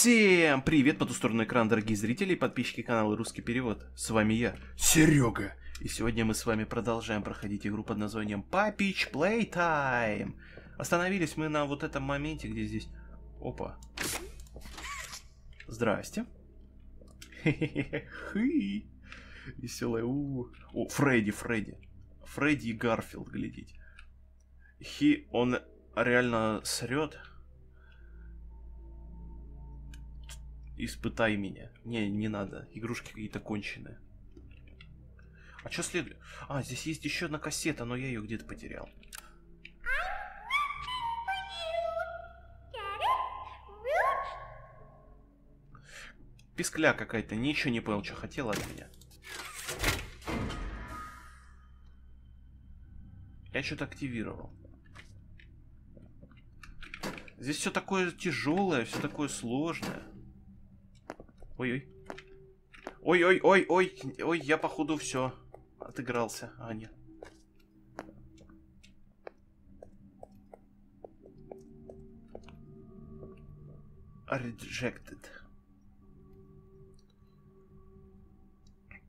Всем привет по ту сторону экрана, дорогие зрители и подписчики канала Русский Перевод. С вами я, Серега. И сегодня мы с вами продолжаем проходить игру под названием Папич Playtime. Остановились мы на вот этом моменте, где здесь... Опа. Здрасте. Веселая. У. О, Фредди, Фредди. Фредди и Гарфилд, глядите. Хи, он реально срет. Испытай меня. Не, не надо. Игрушки какие-то конченые. А что следует? А, здесь есть еще одна кассета, но я ее где-то потерял. Пискля какая-то, ничего не понял, что хотела от меня. Я что-то активировал. Здесь все такое тяжелое, все такое сложное. Ой-ой. Ой-ой-ой-ой. Ой, я походу все отыгрался. А, нет. Rejected.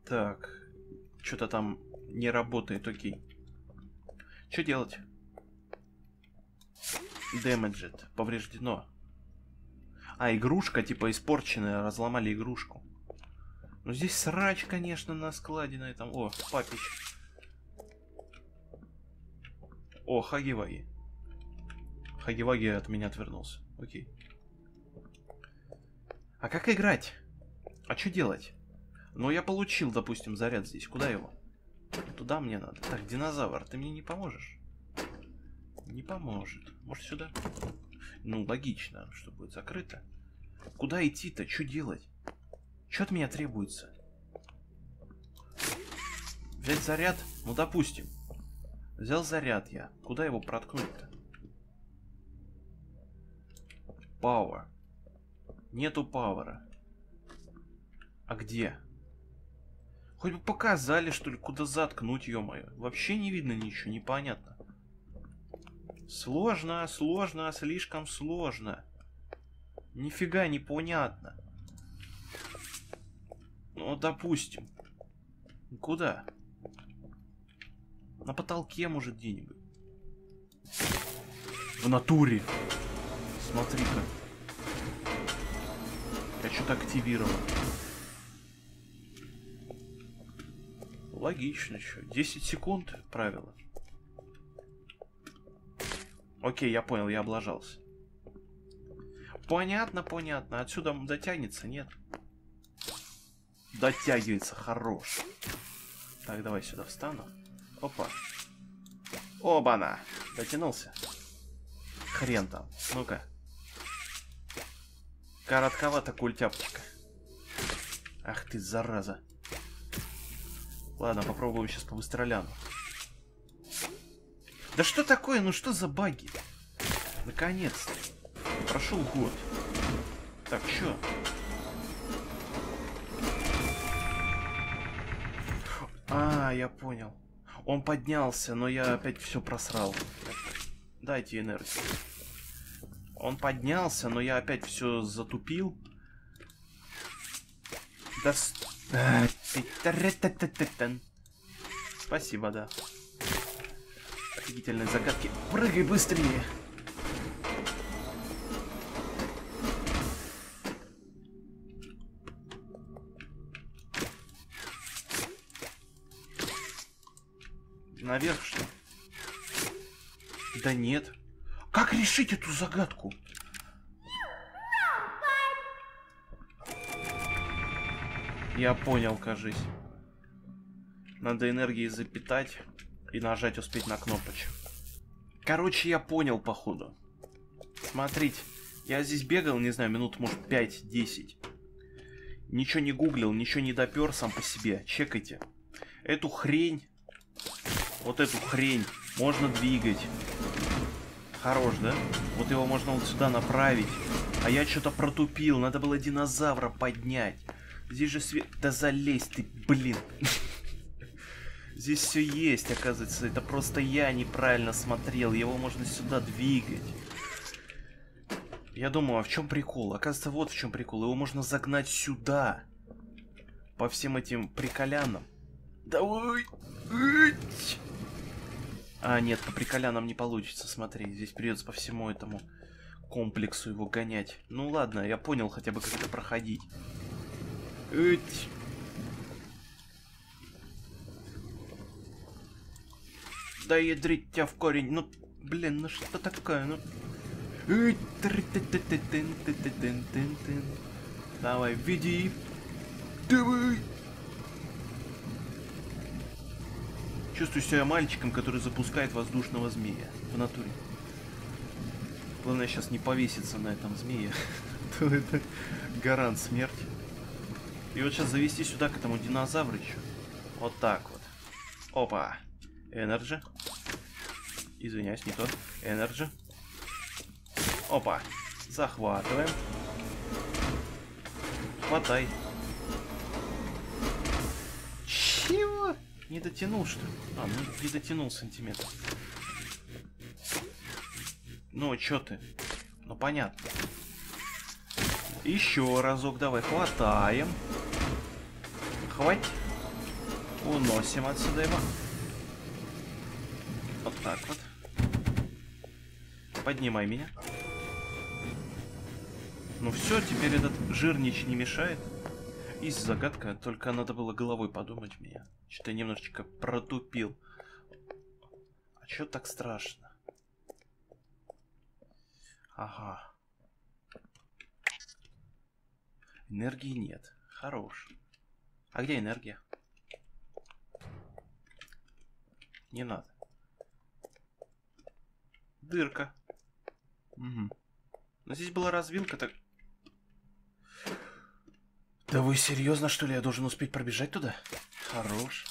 Так. Что-то там не работает, окей. Что делать? Damaged. Повреждено. А, игрушка, типа, испорченная. Разломали игрушку. Ну, здесь срач, конечно, на складе на этом. О, папич. О, Хаги-Ваги. Хаги-Ваги от меня отвернулся. Окей. А как играть? А что делать? Ну, я получил, допустим, заряд здесь. Куда его? Туда мне надо. Так, динозавр, ты мне не поможешь? Не поможет. Может, сюда? Ну, логично, что будет закрыто. Куда идти-то? Что делать? Что от меня требуется? Взять заряд? Ну, допустим. Взял заряд я. Куда его проткнуть-то? Power. Нету пауэра. А где? Хоть бы показали, что ли, куда заткнуть, ё-моё. Вообще не видно ничего, непонятно. Сложно, сложно, слишком сложно. Нифига непонятно. Ну, допустим. Куда? На потолке, может, где-нибудь. В натуре. Смотри-ка. Я что-то активировал. Логично, что. 10 секунд правило. Окей, я понял, я облажался. Понятно, понятно. Отсюда дотянется, нет? Дотягивается, хорош. Так, давай сюда встану. Опа. Оба-на. Дотянулся. Хрен там. Ну-ка. Коротковато культяпочка. Ах ты, зараза. Ладно, попробуем сейчас по быстроляну. Да что такое? Ну что за баги? Наконец-то. Прошел год. Так, чё? А, я понял. Он поднялся, но я опять все просрал. Дайте энергию. Он поднялся, но я опять все затупил. Да... Спасибо, да офигительные загадки. Прыгай быстрее! Наверх что? Да нет. Как решить эту загадку? Я понял, кажись. Надо энергией запитать и нажать успеть на кнопочку. Короче, я понял, походу. Смотрите, я здесь бегал, не знаю, минут, может, 5-10. Ничего не гуглил, ничего не допер сам по себе. Чекайте. Эту хрень, вот эту хрень можно двигать. Хорош, да? Вот его можно вот сюда направить. А я что-то протупил, надо было динозавра поднять. Здесь же свет... Да залезь ты, блин. Здесь все есть, оказывается. Это просто я неправильно смотрел. Его можно сюда двигать. Я думаю, а в чем прикол? Оказывается, вот в чем прикол. Его можно загнать сюда. По всем этим приколянам. Давай! А, нет, по приколянам не получится, смотри. Здесь придется по всему этому комплексу его гонять. Ну ладно, я понял хотя бы, как это проходить. Эть. Да ядрить тебя в корень. Ну, блин, ну что такое, ну... Давай, веди. Давай. Чувствую себя мальчиком, который запускает воздушного змея. В натуре. Главное сейчас не повеситься на этом змее. То это гарант смерти. И вот сейчас завести сюда к этому динозаврычу. Вот так вот. Опа. Energy. Извиняюсь, не тот. Energy. Опа. Захватываем. Хватай. Не дотянул, что ли? А, ну не дотянул сантиметр. Ну, чё ты? Ну, понятно. Еще разок давай. Хватаем. Хватит. Уносим отсюда его. Вот так вот. Поднимай меня. Ну все, теперь этот жирнич не мешает. Есть загадка, только надо было головой подумать меня. Что-то немножечко протупил. А чё так страшно? Ага. Энергии нет. Хорош. А где энергия? Не надо. Дырка. Угу. Но здесь была развилка, так... Да вы серьезно, что ли? Я должен успеть пробежать туда? Хорош.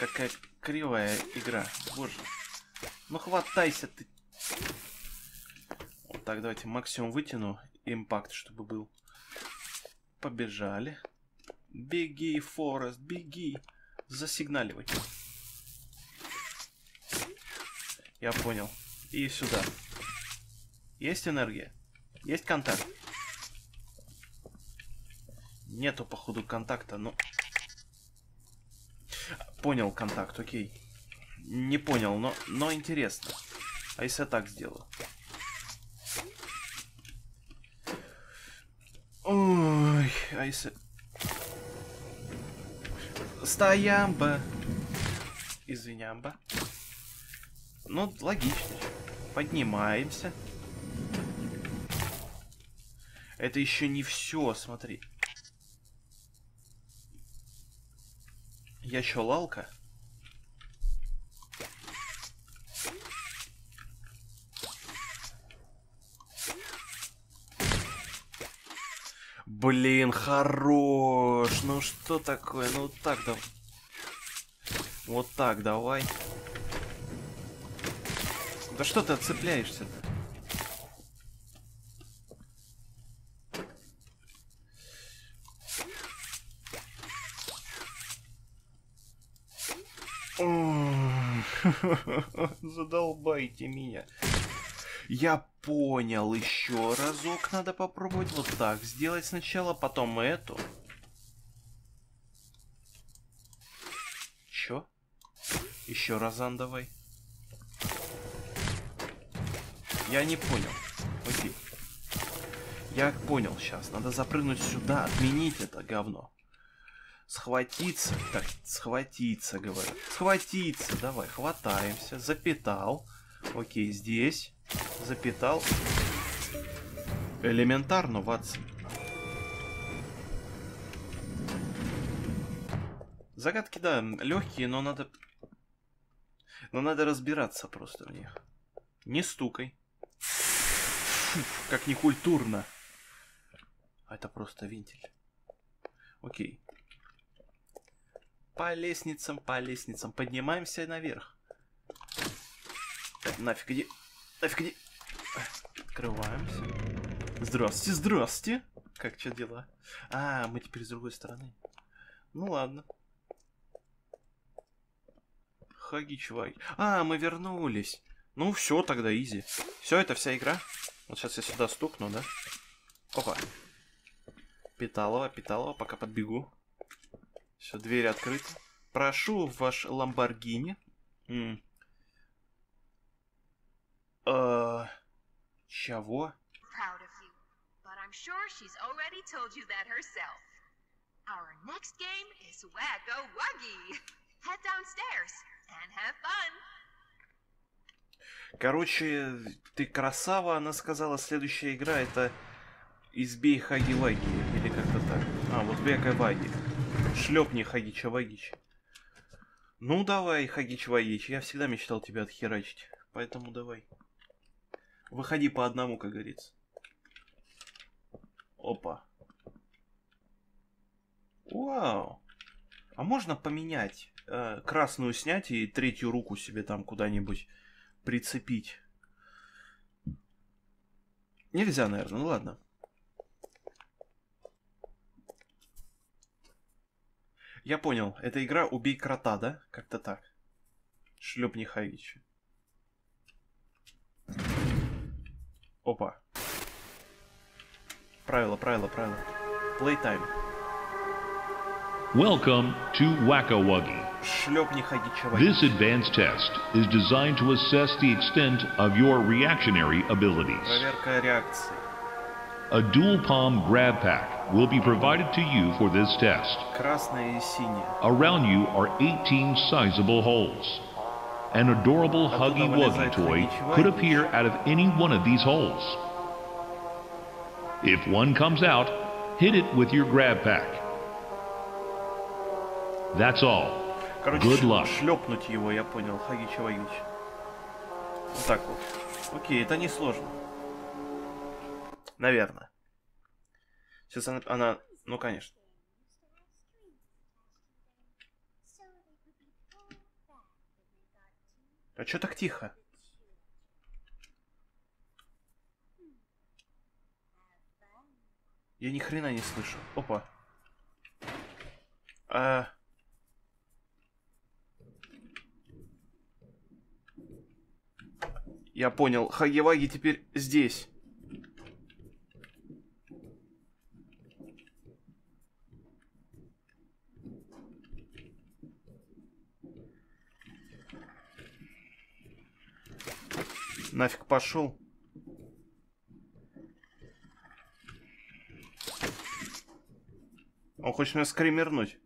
Какая кривая игра. Боже. Ну хватайся ты. Вот так, давайте максимум вытяну. Импакт, чтобы был. Побежали. Беги, Форест, беги. Засигналивай. Я понял. И сюда. Есть энергия? Есть контакт? Нету, походу, контакта, но... Понял контакт, окей. Не понял, но, но интересно. А если я так сделаю? Ой, а если... Стоямба. Извинямба. Ну, логично. Поднимаемся. Это еще не все, смотри. Я что, лалка? Блин, хорош. Ну что такое? Ну так да. Вот так давай. Да что ты отцепляешься-то? Задолбайте меня. Я понял, еще разок надо попробовать вот так сделать сначала, потом эту. Чё? Еще разан давай. Я не понял. Окей. Я понял сейчас. Надо запрыгнуть сюда, отменить это говно. Схватиться. Так, схватиться, говорю. Схватиться. Давай, хватаемся. Запитал. Окей, здесь. Запитал. Элементарно, Ватсон. Загадки, да, легкие, но надо... Но надо разбираться просто в них. Не стукай. Фу, как некультурно. Это просто вентиль. Окей. По лестницам, по лестницам. Поднимаемся наверх. Нафиг иди. Нафиг иди. Открываемся. Здравствуйте, здравствуйте. Как что дела? А, мы теперь с другой стороны. Ну ладно. Хаги чувак. А, мы вернулись. Ну все, тогда изи. Все, это вся игра. Вот сейчас я сюда стукну, да? Опа. Питалова, Питалова, пока подбегу. Все, дверь открыта. Прошу ваш Ламборгини. М. Э, Чего? sure she's already told you that herself. Our next game is Wacko Wuggy. Head downstairs and have fun. Короче, ты красава, она сказала, следующая игра это Избей Хаги Ваги, или как-то так. А, вот Бека Ваги. Шлепни Хагича Вагич. Ну давай, Хагич Вагич, я всегда мечтал тебя отхерачить, поэтому давай. Выходи по одному, как говорится. Опа. Вау. А можно поменять? Э, красную снять и третью руку себе там куда-нибудь прицепить. Нельзя, наверное, ну ладно. Я понял, это игра «Убей крота», да? Как-то так. Шлепни Хавича. Опа. Правило, правило, правило. Playtime. Welcome to Wacka Wuggy. Шлепни Хагича This advanced test is designed to assess the extent of your reactionary abilities. Проверка реакции. A dual palm grab pack will be provided to you for this test. Красная и синяя. Around you are 18 sizable holes. An adorable Huggy Wuggy toy could appear out of any one of these holes. If one comes out, hit it with your grab pack. That's all. Короче, Good ш- luck. шлепнуть его, я понял. Хагич Вагич. Вот так вот. Окей, это не сложно. Наверное. Сейчас она, она... Ну, конечно. А чё так тихо? Я ни хрена не слышу. Опа. А... Я понял. Хагеваги теперь здесь. Нафиг пошел. Он хочет меня скримернуть.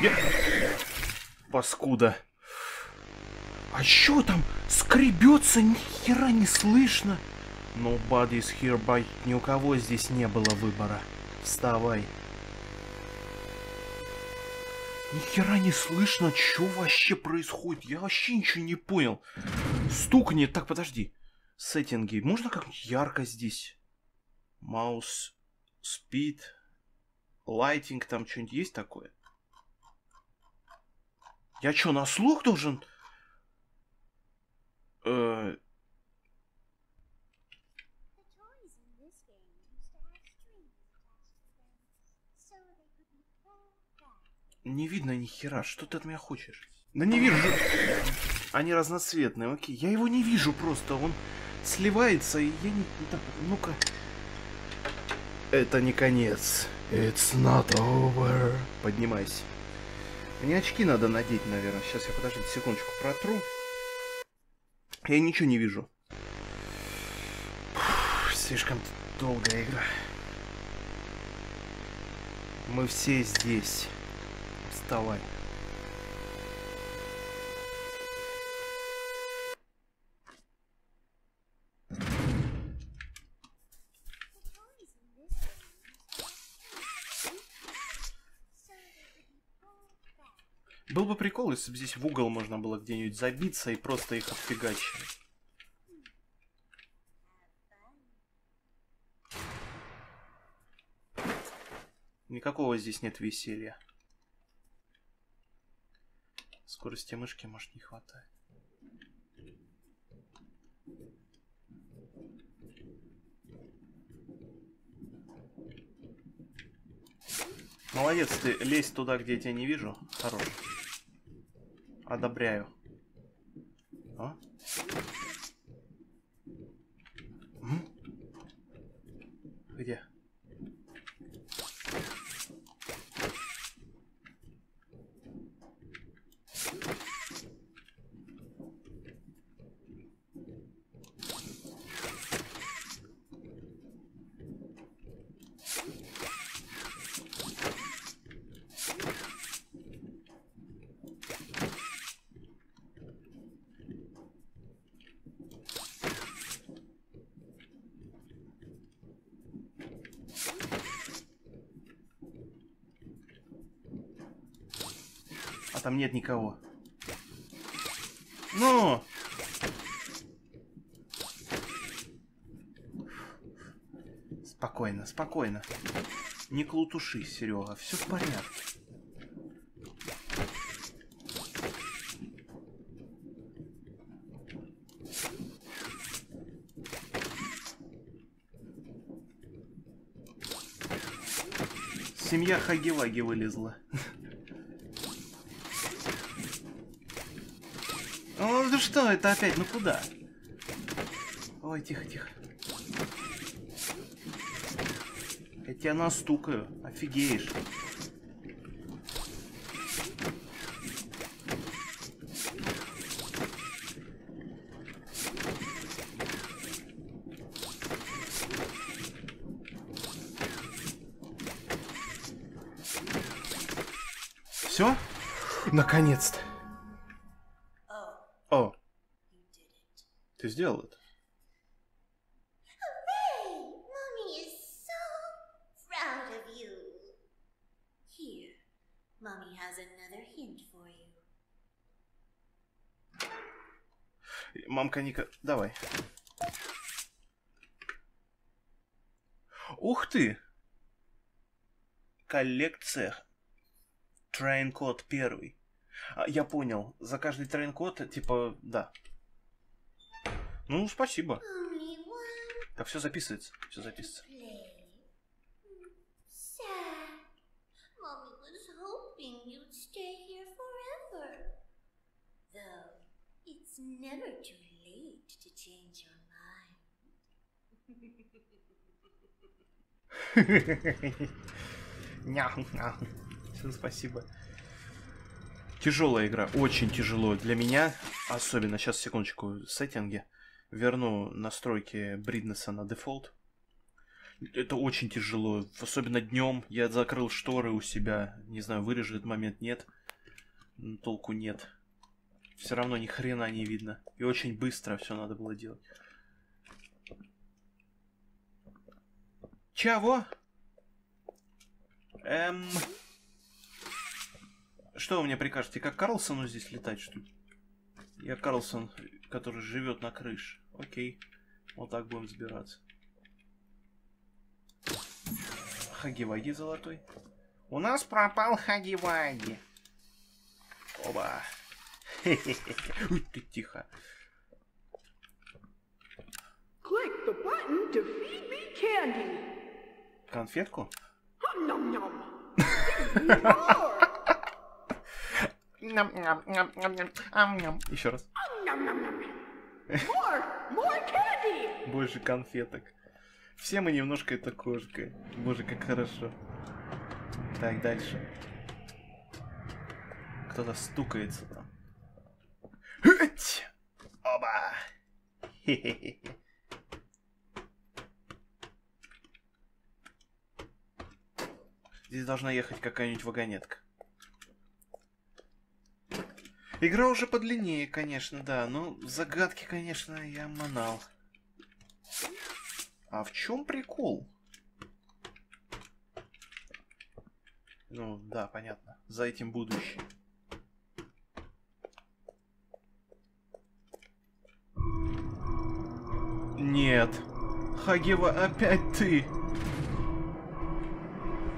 Я- Паскуда. А чё там? Скребется, ни хера не слышно. Nobody's here by... Ни у кого здесь не было выбора. Вставай. Ни хера не слышно, что вообще происходит? Я вообще ничего не понял. Стукнет. Так, подожди. Сеттинги. Можно как-нибудь ярко здесь? Маус, спид, лайтинг, там что-нибудь есть такое? Я что, на слух должен? Э, не видно ни хера. Что ты от меня хочешь? Да не вижу. Они разноцветные, окей. Я его не вижу просто. Он сливается, и я не... Ну-ка. Это не конец. It's not over. Поднимайся. Мне очки надо надеть, наверное. Сейчас я, подождите, секундочку, протру. Я ничего не вижу. Слишком долгая игра. Мы все здесь. Вставай. прикол, если бы здесь в угол можно было где-нибудь забиться и просто их отфигачить. Никакого здесь нет веселья. Скорости мышки, может, не хватает. Молодец, ты лезь туда, где я тебя не вижу. Хорош. Одобряю. М? Где? А там нет никого. Ну! Спокойно, спокойно. Не клутушись, Серега. Все в порядке. Семья Хаги-Ваги вылезла. О, ну что это опять? Ну куда? Ой, тихо, тихо. Я тебя настукаю. Офигеешь. Все? Наконец-то. Сделал это? Mommy has another hint for you. Мамка Ника, давай. Ух ты! Коллекция. Train code первый. А, я понял. За каждый train code, типа, да. Ну, спасибо. Так, все записывается. Все записывается. never too late to change your mind. Няу, няу. Всем спасибо. Тяжелая игра, очень тяжело для меня, особенно сейчас секундочку сеттинги. Верну настройки бриднесса на дефолт. Это очень тяжело, особенно днем. Я закрыл шторы у себя, не знаю, вырежу этот момент, нет. М, Толку нет. Все равно ни хрена не видно. И очень быстро все надо было делать. Чего? Эм... Что вы мне прикажете, как Карлсону здесь летать, что ли? Я Карлсон, который живет на крыше. Окей. Вот так будем забираться. Хаги-ваги золотой. У нас пропал Хаги-ваги. Оба. Хе-хе-хе. Уй, ты тихо. Click the button to feed me candy. Конфетку? Еще раз. More, more candy. Больше конфеток. Все мы немножко это кошка. Боже, как хорошо. Так, дальше. Кто-то стукается там. Оба! Здесь должна ехать какая-нибудь вагонетка. Игра уже подлиннее, конечно, да. Но загадки, конечно, я манал. А в чем прикол? Ну, да, понятно. За этим будущее. Нет. Хагева, опять ты.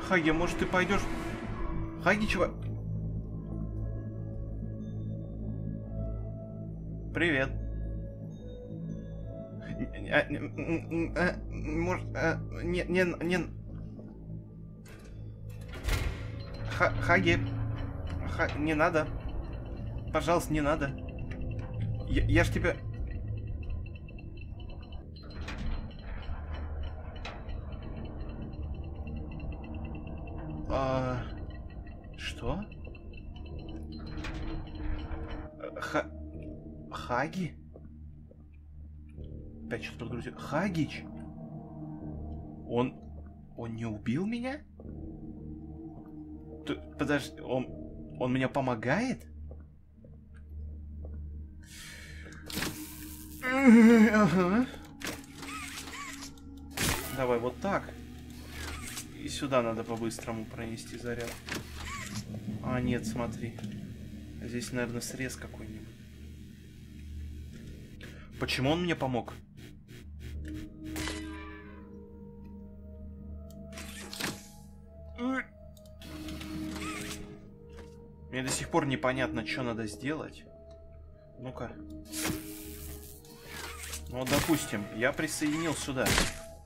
Хаги, может ты пойдешь? Хаги, чего? Привет. А, а, Может, а, не, не, не... Ха Хаги. Ха не надо. Пожалуйста, не надо. Я, я ж тебя... А... Что? Ха... Хаги? Опять что-то подгрузил. Хагич? Он... Он не убил меня? Т подожди, он... Он мне помогает? Давай вот так. И сюда надо по-быстрому пронести заряд. А, нет, смотри. Здесь, наверное, срез какой-нибудь. Почему он мне помог? Мне до сих пор непонятно, что надо сделать. Ну-ка. Ну, допустим, я присоединил сюда.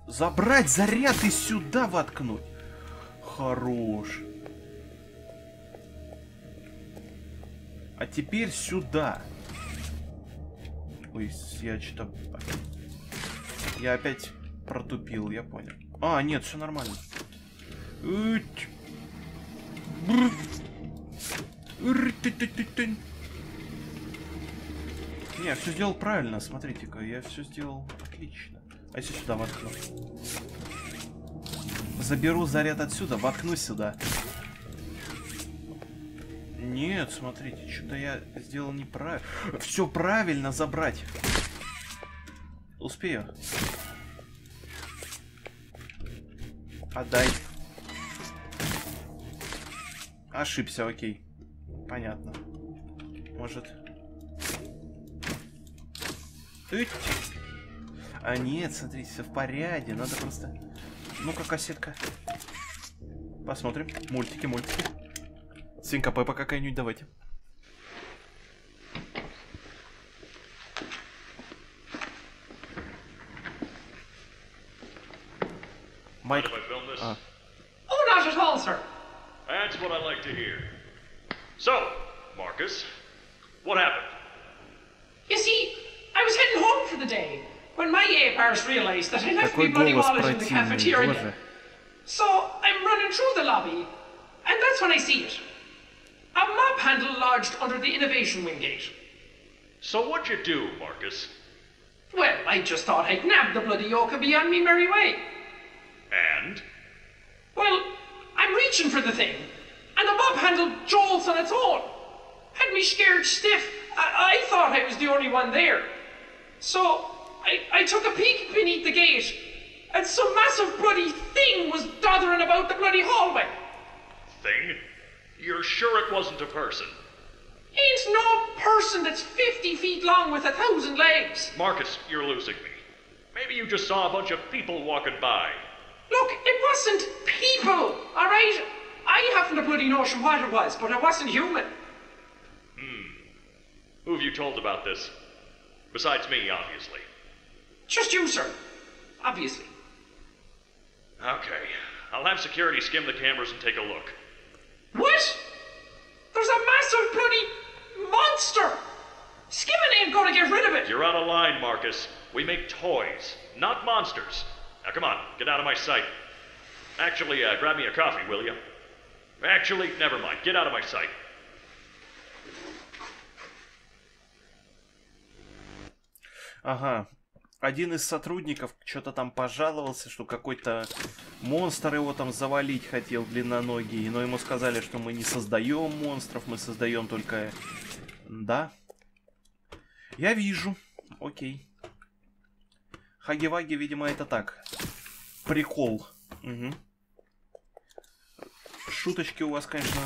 Забрать заряд и сюда воткнуть. Хорош. А теперь сюда. Ой, я что-то... Я опять протупил, я понял. А, нет, все нормально. Не, все сделал правильно, смотрите-ка, я все сделал отлично. А если сюда воткну? Заберу заряд отсюда, воткну сюда. Нет, смотрите, что-то я сделал неправильно. Все правильно забрать. Успею. Отдай. Ошибся, окей. Понятно. Может... Ить. А нет, смотрите, все в порядке. Надо просто... Ну-ка, кассетка. Посмотрим. Мультики, мультики. Свинка Пеппа какая-нибудь давайте. Майк... А. Oh. That's what I like to hear. So, Marcus, what happened? You see, I was heading home for the day when my apars realized that I left my bloody wallet in the cafeteria. So I'm running through the lobby, and that's when I see it. A mob handle lodged under the innovation wing gate. So what'd you do, Marcus? Well, I just thought I'd nab the bloody yoker beyond me merry way. And? Well, I'm reaching for the thing, and the mop handle jolts on its own. Had me scared stiff. I, I thought I was the only one there. So I, I took a peek beneath the gate, and some massive bloody thing was doddering about the bloody hallway. Thing? You're sure it wasn't a person? Ain't no person that's 50 feet long with a thousand legs. Marcus, you're losing me. Maybe you just saw a bunch of people walking by. Look, it wasn't people, alright? I haven't a bloody notion what it was, but it wasn't human. Hmm. Who have you told about this? Besides me, obviously. Just you, sir. Obviously. Okay. I'll have security skim the cameras and take a look. What? There's a massive bloody monster! Skimming ain't gonna get rid of it! You're out of line, Marcus. We make toys, not monsters. Now come on, get out of my sight. Actually, uh, grab me a coffee, will you? Actually, never mind. Get out of my sight. Ага. Один из сотрудников что-то там пожаловался, что какой-то монстр его там завалить хотел длинноногий, но ему сказали, что мы не создаем монстров, мы создаем только... Да. Я вижу. Окей. Хаги-ваги, видимо, это так. Прикол. Угу. Шуточки у вас, конечно...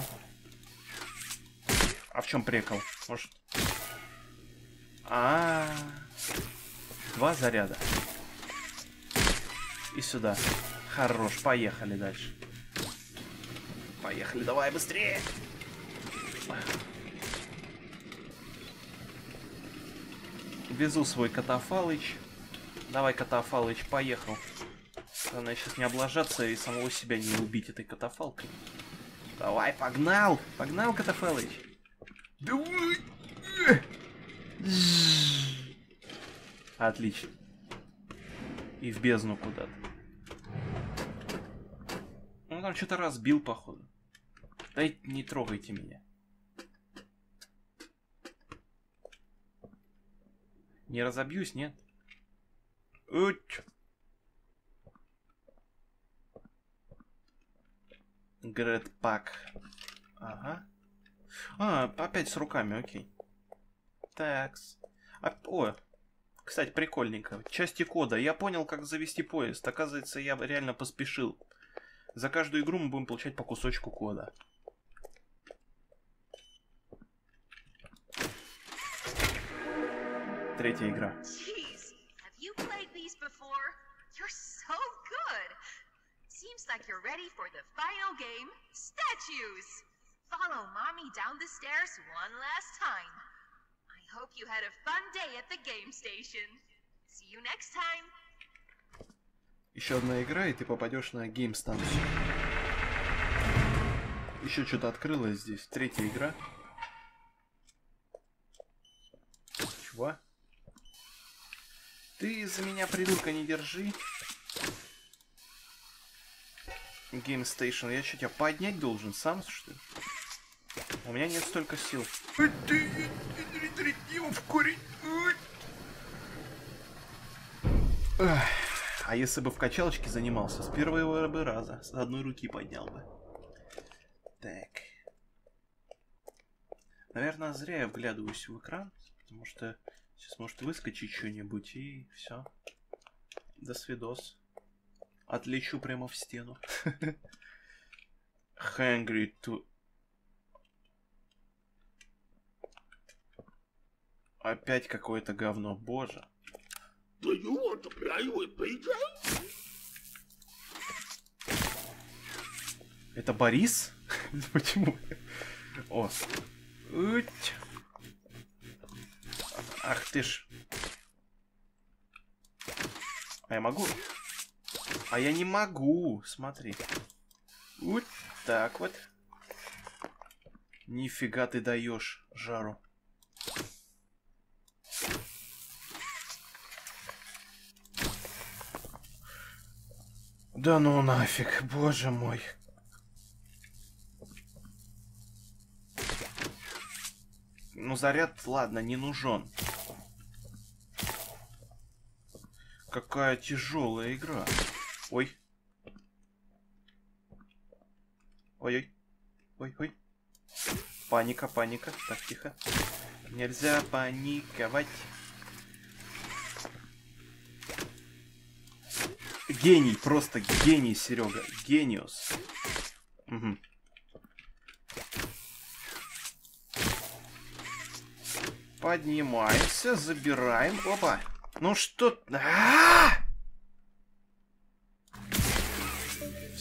А в чем прикол? Может... А, -а, -а. Два заряда. И сюда. Хорош, поехали дальше. Поехали, давай быстрее. Везу свой Катафалыч. Давай, Катафалыч, поехал. Главное сейчас не облажаться и самого себя не убить этой катафалкой. Давай, погнал! Погнал, Катафелыч! Давай! Отлично. И в бездну куда-то. Он там что-то разбил, походу. Дай не трогайте меня. Не разобьюсь, нет? Уч. Грет Пак. Ага. А, опять с руками, окей. Такс. А, о, кстати, прикольненько. Части кода. Я понял, как завести поезд. Оказывается, я реально поспешил. За каждую игру мы будем получать по кусочку кода. Третья игра. Seems like you're ready for the final game, statues. Follow mommy down the stairs one last time. I hope you had a fun day at the game station. See you next time. Еще одна игра, и ты попадешь на гейм-станцию. Еще что-то открылось здесь. Третья игра. Чего? Ты за меня, придурка, не держи. Game Station. Я что, тебя поднять должен сам, что ли? У меня нет столько сил. А если бы в качалочке занимался, с первого бы раза, с одной руки поднял бы. Так. Наверное, зря я вглядываюсь в экран, потому что сейчас может выскочить что-нибудь и все. До свидос. Отлечу прямо в стену. Hungry to... Опять какое-то говно, боже. Do you want to play with PJ? Это Борис? Почему? О. Уть. Ах ты ж. А я могу? А я не могу, смотри. Вот так вот. Нифига ты даешь жару. Да ну нафиг, боже мой. Ну заряд, ладно, не нужен. Какая тяжелая игра. Ой. Ой-ой. Ой-ой. Паника, паника. Так, тихо. Нельзя паниковать. Гений, просто гений, Серега. Гениус. Угу. Поднимаемся, забираем. Опа. Ну что?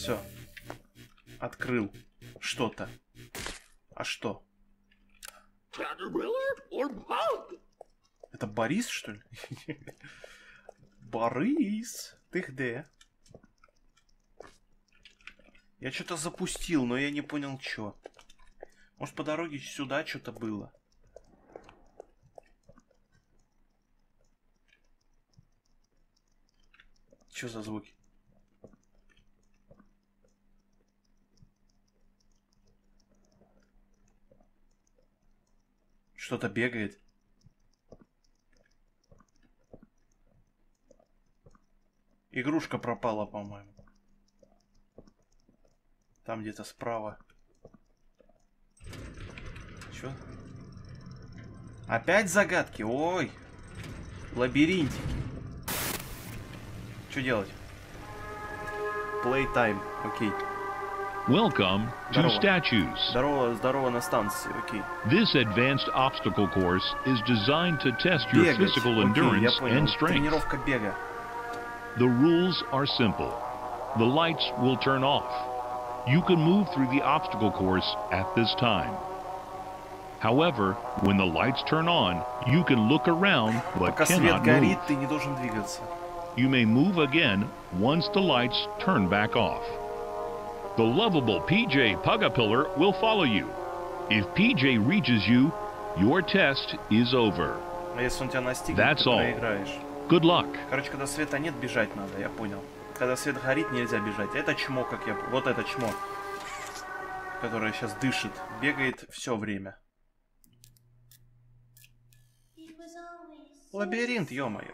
Все. Открыл. Что-то. А что? Это Борис, что ли? Борис, ты где? Я что-то запустил, но я не понял, что. Может, по дороге сюда что-то было? Что за звуки? Что-то бегает. Игрушка пропала, по-моему. Там где-то справа. Чё? Опять загадки? Ой! Лабиринтики. Что делать? Playtime. Окей. Welcome to Здорово. Statues. Здорово, здорово на станции. Окей. This advanced obstacle course is designed to test your Бегать. physical Окей, я endurance понял. and strength. Тренировка бега. The rules are simple. The lights will turn off. You can move through the obstacle course at this time. However, when the lights turn on, you can look around but Пока свет cannot move. горит, ты не должен двигаться. You may move again once the lights turn back off. The lovable PJ Pugapillar will follow you. If PJ reaches you, your test is over. Если он тебя настигнет, That's ты all. проиграешь. Good luck. Короче, когда света нет, бежать надо, я понял. Когда свет горит, нельзя бежать. Это чмо, как я... Вот это чмо. Которое сейчас дышит. Бегает все время. Лабиринт, ё-моё.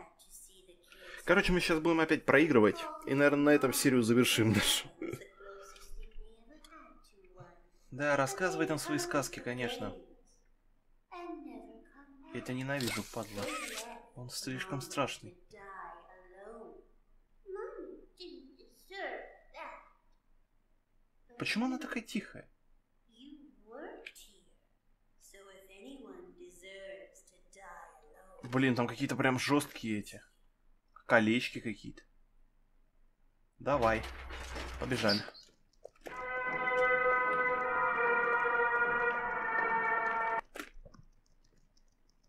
Короче, мы сейчас будем опять проигрывать. И, наверное, на этом серию завершим нашу. the closest thing we ever had to one. Да, рассказывай там свои сказки, конечно. Я тебя ненавижу, падла. Он слишком страшный. Почему она такая тихая? Блин, там какие-то прям жесткие эти. Колечки какие-то. Давай. Побежали.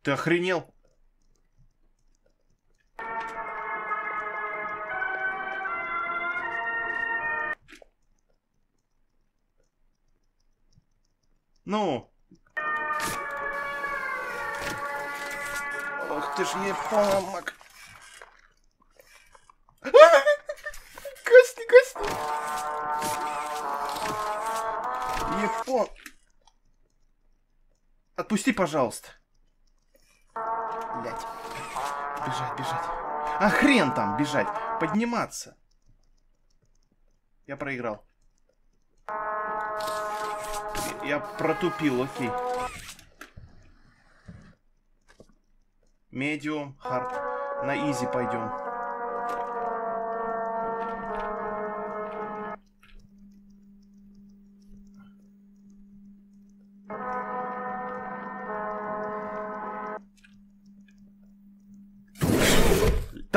Ты охренел? Ну. Ох ты ж епамок. Кости, кости. Япон. Отпусти, пожалуйста. Блять. Бежать, бежать. А хрен там бежать. Подниматься. Я проиграл. Я протупил, окей. Medium, hard. На easy пойдем.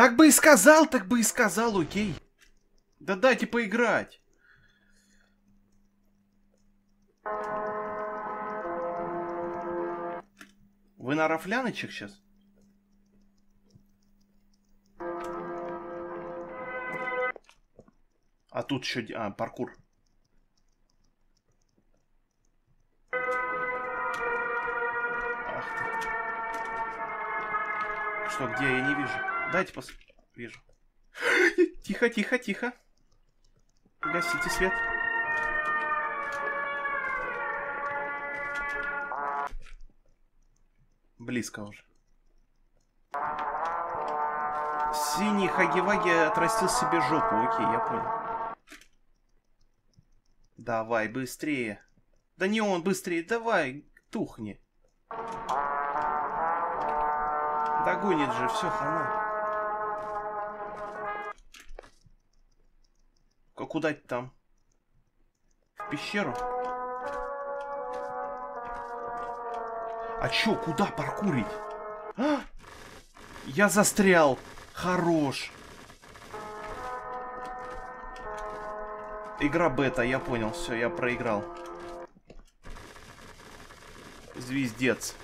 Так бы и сказал, так бы и сказал, окей. Да дайте поиграть. Вы на рафляночек сейчас? А тут еще... А, паркур. Ах ты. Что, где? Я не вижу. Дайте пос... Вижу. Тихо, тихо, тихо. Гасите свет. Близко уже. Синий Хаги-Ваги отрастил себе жопу. Окей, я понял. Давай, быстрее. Да не он, быстрее. Давай, тухни. Догонит же, все, хана. Куда там? В пещеру? А чё, куда паркурить? А? Я застрял. Хорош. Игра бета, я понял, все, я проиграл. Звездец.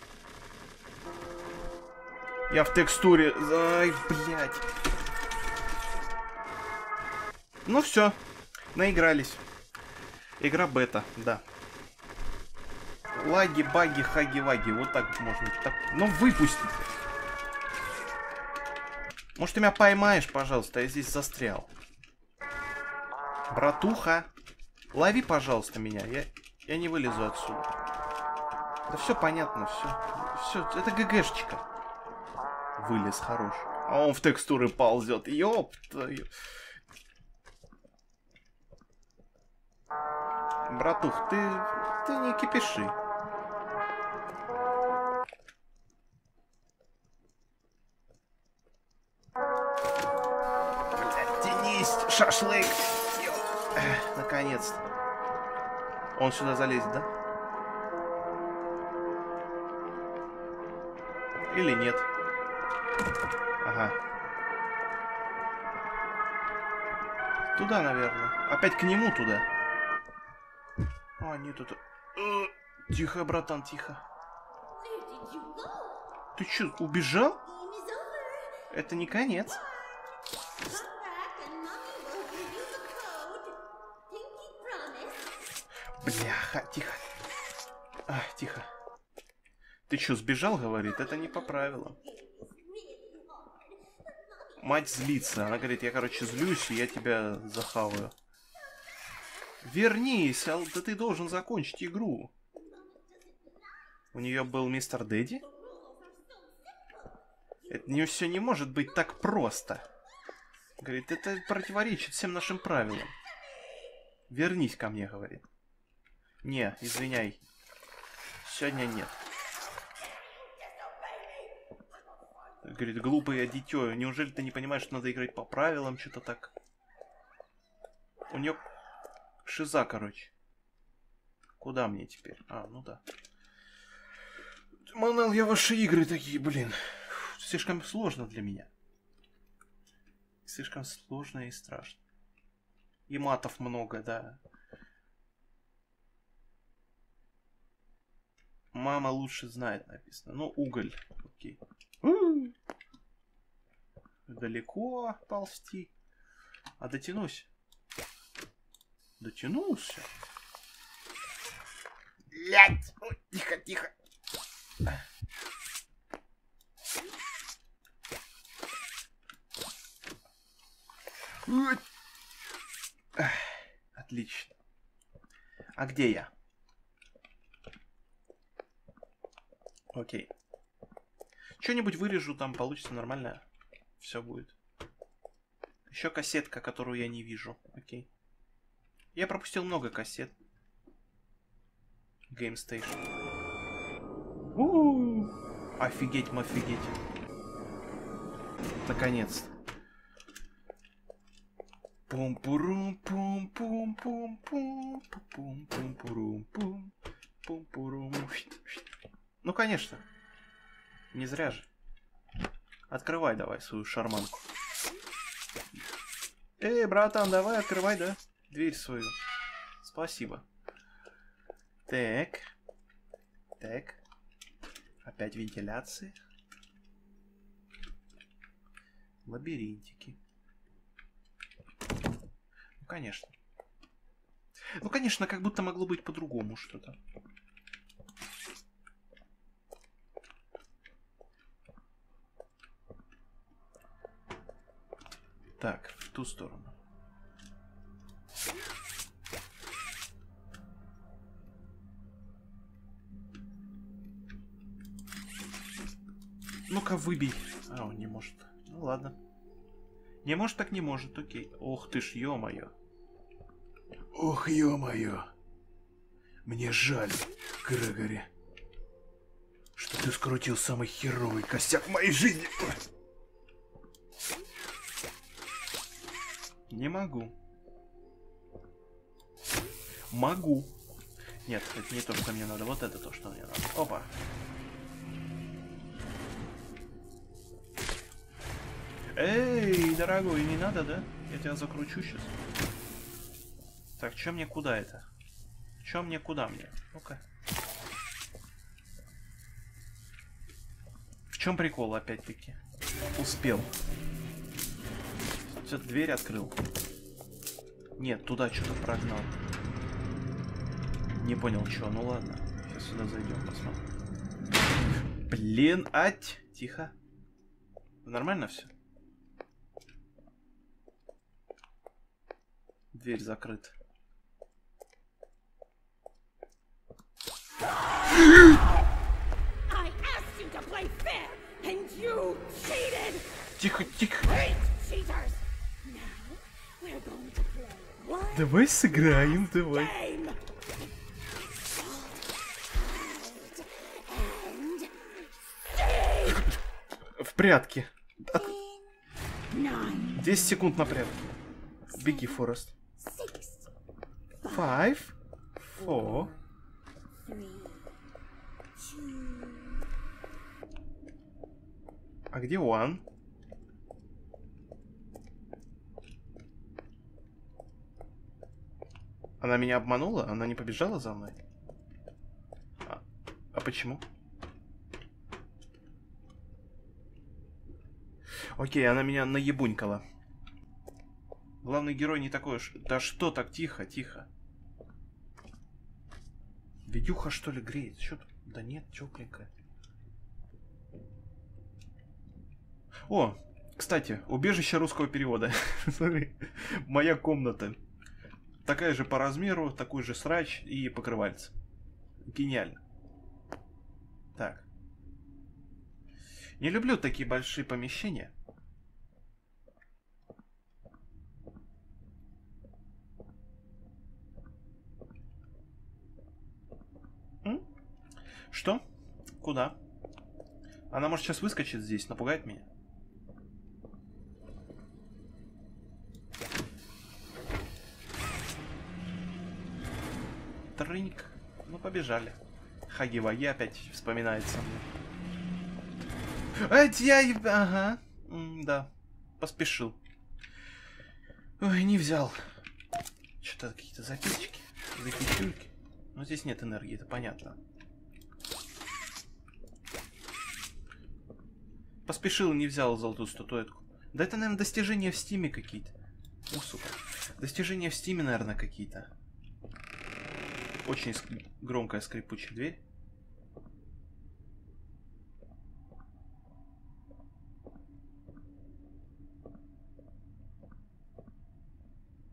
Я в текстуре. Ай, блядь. Ну все, наигрались. Игра бета, да. Лаги, баги, хаги-ваги. Вот так можно. Так... Ну, выпусти. Может, ты меня поймаешь, пожалуйста? Я здесь застрял. Братуха. Лови, пожалуйста, меня. Я, я не вылезу отсюда. Да все понятно, все. Все, это ГГшечка. Вылез хорош. А он в текстуры ползет. Ёп твою. Братух, ты, ты не кипиши. Тянись, шашлык. Наконец-то. Он сюда залезет, да? Или нет? Ага. Туда, наверное. Опять к нему туда. Нет, это... Э, Тихо, братан, тихо. Ты чё, убежал? Это не конец. Бляха, тихо. А, тихо. Ты что, сбежал, говорит? Это не по правилам. Мать злится. Она говорит, я, короче, злюсь, и я тебя захаваю. Вернись, Ал, да ты должен закончить игру. У нее был мистер Дэдди? Это не все не может быть так просто. Говорит, это противоречит всем нашим правилам. Вернись ко мне, говорит. Не, извиняй. Сегодня нет. Говорит, глупое дитё, неужели ты не понимаешь, что надо играть по правилам, что-то так? У нее шиза, короче. Куда мне теперь? А, ну да. Манал, я ваши игры такие, блин. Слишком сложно для меня. Слишком сложно и страшно. И матов много, да. Мама лучше знает, написано. Ну, уголь. Окей. Далеко ползти. А дотянусь. Дотянулся. Блять! Ой, тихо, тихо. Ой. Отлично. А где я? Окей. Что-нибудь вырежу, там получится нормально. Все будет. Еще кассетка, которую я не вижу. Окей. Я пропустил много кассет. Game Station. У-у-у. Офигеть, офигеть. Наконец-то. пум пурум пум пум пум пум пум пум пурум пум пум пурум Ну, конечно. Не зря же. Открывай давай свою шарманку. Эй, братан, давай открывай, да? Дверь свою. Спасибо. Так. Так. Опять вентиляция. Лабиринтики. Ну, конечно. Ну, конечно, как будто могло быть по-другому что-то. Так, в ту сторону. Ну-ка, выбей. А, он не может. Ну ладно. Не может, так не может, окей. Ох ты ж, ё-моё. Ох, ё-моё. Мне жаль, Грегори, что ты скрутил самый херовый косяк в моей жизни. Не могу. Могу. Нет, это не то, что мне надо. Вот это то, что мне надо. Опа. Эй, дорогой, не надо, да? Я тебя закручу сейчас. Так, чё мне куда это? Чё мне куда мне? Ну-ка. В чем прикол опять-таки? Успел. Все, дверь открыл. Нет, туда что-то прогнал. Не понял, что. Ну ладно. Сейчас сюда зайдем, посмотрим. Блин, ать! Тихо. Нормально все? Дверь закрыта. I asked you to play fair, and you cheated! Тихо, тихо. Great cheaters! Now, we're going to play one Давай сыграем, давай. В прятки. Nine, 10 секунд на прятки. Беги, Форест. Five. Four. three, two, А где One? Она меня обманула? Она не побежала за мной? А, а почему? Окей, она меня наебунькала. Главный герой не такой уж... Да что так, тихо, тихо. Видюха, что ли, греет? Чё тут? Да нет, тепленькая. О, кстати, убежище русского перевода. Смотри, моя комната. Такая же по размеру, такой же срач и покрывальце. Гениально. Так. Не люблю такие большие помещения. М? Что? Куда? Она может сейчас выскочит здесь, напугает меня. Трыньк. Ну, побежали. Хаги-ваги опять вспоминается мне. Я... Ага. М, Да. Поспешил. Ой, не взял. Что-то какие-то записочки. Записюльки. Но здесь нет энергии, это понятно. Поспешил не взял золотую статуэтку. Да это, наверное, достижения в стиме какие-то. О, сука. Достижения в стиме, наверное, какие-то. Очень ск- громкая скрипучая дверь.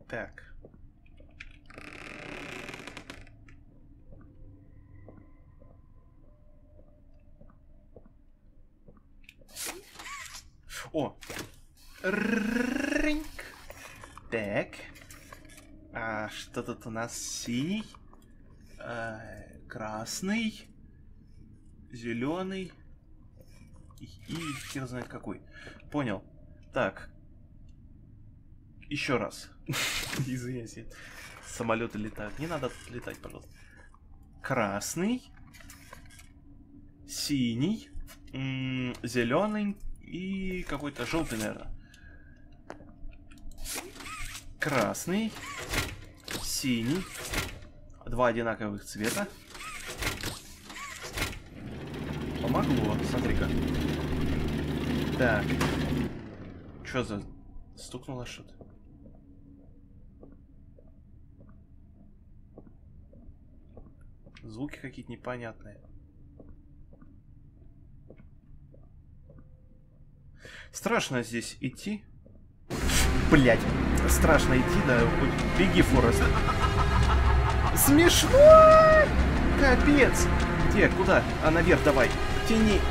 Так. О! Рынк. Так. А что тут у нас синий? А, красный. Зеленый. И, и хер знает какой. Понял. Так. Еще раз. Извиняюсь. Самолеты летают. Не надо летать, пожалуйста. Красный. Синий. Зеленый. И какой-то желтый, наверное. Красный. Синий. Два одинаковых цвета. Помогло, смотри-ка. Так. Что за... Стукнуло что-то? Звуки какие-то непонятные. Страшно здесь идти. Блять, страшно идти, да. Беги, Форест. Смешно! Капец! Где, куда? А наверх давай. Тяни.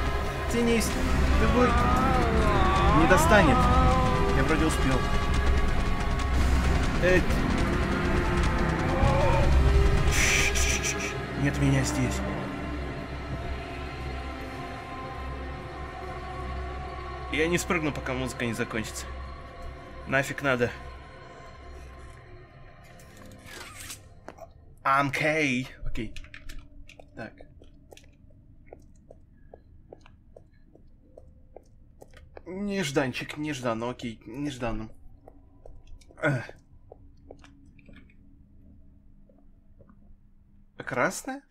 Тянись. Давай. Не достанет. Я вроде успел. Э... Нет меня здесь. Я не спрыгну, пока музыка не закончится. Нафиг надо. Окей. Окей. Так. Нежданчик, нежданно, окей, нежданно. Эх. Красная?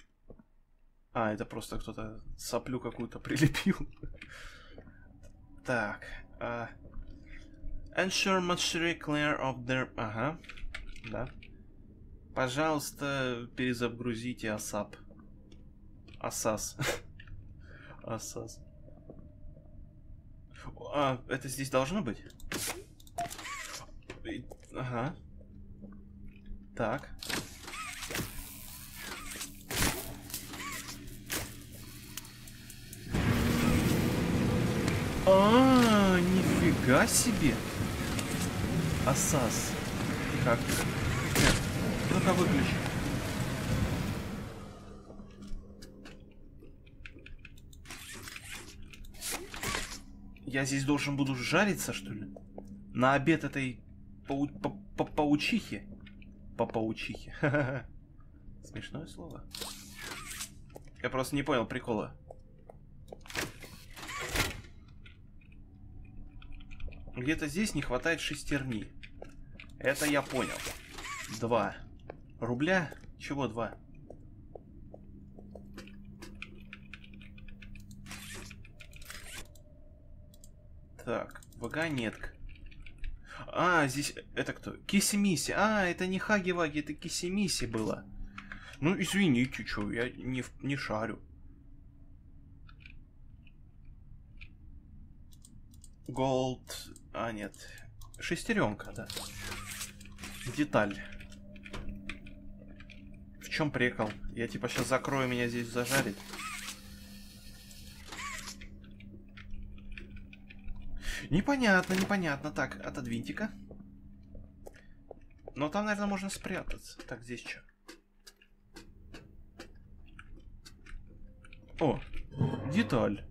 А, это просто кто-то соплю какую-то прилепил. Так. а, Ensure mastery clear of their... Ага. Да. Пожалуйста, перезагрузите ASAP. Асас. Асас. А, это здесь должно быть? Ага. Так. А, нифига себе. Асас. Как? Ну-ка выключи. Я здесь должен буду жариться, что ли? На обед этой пау... па- па- паучихи. По паучихе. Смешное слово. Я просто не понял прикола. Где-то здесь не хватает шестерни. Это я понял. Два. Рубля? Чего два? Так, вагонетка. А, здесь это кто? Кисимиси. А, это не Хаги-Ваги, это Кисимиси было. Ну, извините, что, я не, не шарю. Голд... А, нет. Шестеренка, да. Деталь. В чем прикол? Я типа сейчас закрою, меня здесь зажарит. Непонятно, непонятно. Так, отодвиньте-ка. Но там, наверное, можно спрятаться. Так, здесь что? О, деталь.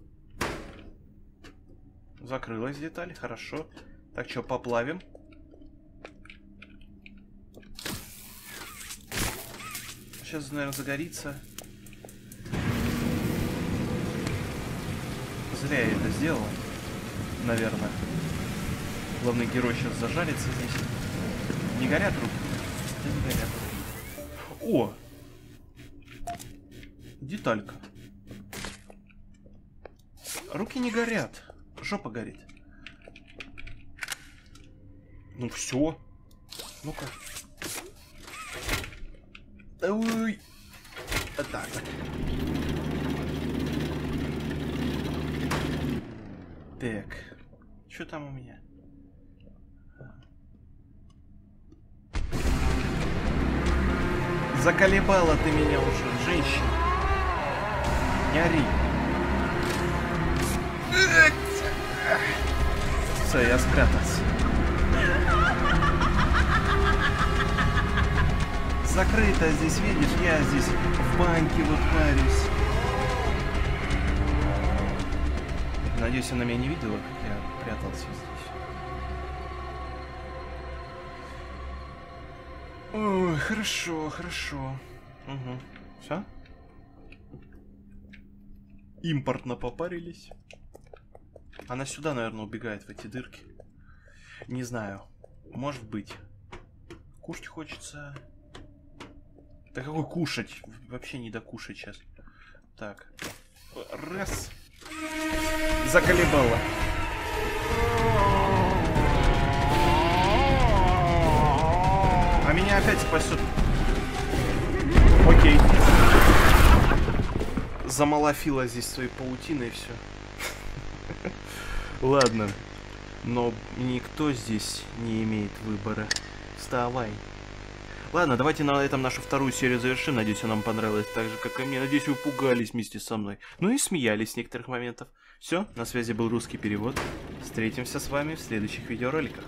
Закрылась деталь, хорошо. Так, что, поплавим? Сейчас, наверное, загорится. Зря я это сделал. Наверное. Главный герой сейчас зажарится здесь. Не горят руки? Да не горят. О! Деталька. Руки не горят. Жопа горит. Ну все. Ну-ка. Ой. Так. Так. Что там у меня? Заколебала ты меня уже, женщина. Не ори. Все, я спрятался. Закрыто здесь, видишь, я здесь в баньке вот парюсь. Надеюсь, она меня не видела, как я прятался здесь. Ой, хорошо, хорошо. Угу. Все? Импортно попарились. Она сюда, наверное, убегает, в эти дырки. Не знаю. Может быть. Кушать хочется. Да какой кушать? Вообще не докушать сейчас. Так. Раз. Заколебало. А меня опять спасет. Окей. Замалофила здесь своей паутиной и все. Ладно. Но никто здесь не имеет выбора. Вставай. Ладно, давайте на этом нашу вторую серию завершим. Надеюсь, она вам понравилась так же, как и мне. Надеюсь, вы пугались вместе со мной. Ну и смеялись с некоторых моментов. Все, на связи был русский перевод. Встретимся с вами в следующих видеороликах.